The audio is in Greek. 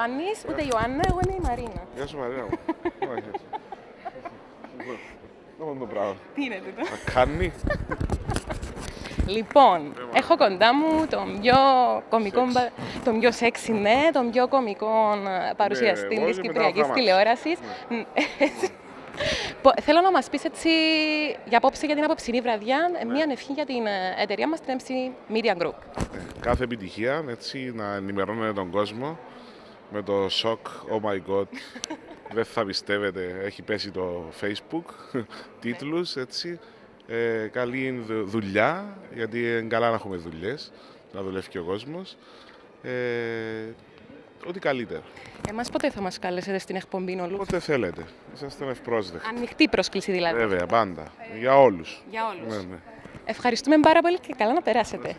Ιωάννης, ούτε Ιωάννα, εγώ είμαι η Μαρίνα. Γεια σου Μαρία μου. Όχι, έτσι. Αυτό το πράγμα. Τι είναι τούτο; Να κάνει. Λοιπόν, έχω κοντά μου τον πιο κομικό, μπα- τον πιο σεξι, ναι, τον πιο κομικό ε, παρουσιαστή εγώ της είμαι Κυπριακής μετά ο Θάμας. τηλεόρασης. Πο- Θέλω να μας πεις έτσι για απόψε για την απόψινή βραδιά, ε, μία ευχή για την ε, εταιρεία μας, την MC Media Group. Ε, Κάθε επιτυχία, έτσι, να ενημερώνετε τον κόσμο με το σοκ, oh my god, δεν θα πιστεύετε, έχει πέσει το facebook, τίτλους, έτσι. Ε, καλή δου- δουλειά, γιατί είναι καλά να έχουμε δουλειές, να δουλεύει και ο κόσμος. Ε, ό,τι καλύτερο. Εμάς πότε θα μας καλέσετε στην εκπομπή Νολού. Όποτε θέλετε. Είσαστε ευπρόσδεκτοι. Ανοιχτή πρόσκληση δηλαδή. Βέβαια, πάντα. Για όλους. Για όλους. Ναι, ναι. Ευχαριστούμε πάρα πολύ και καλά να περάσετε.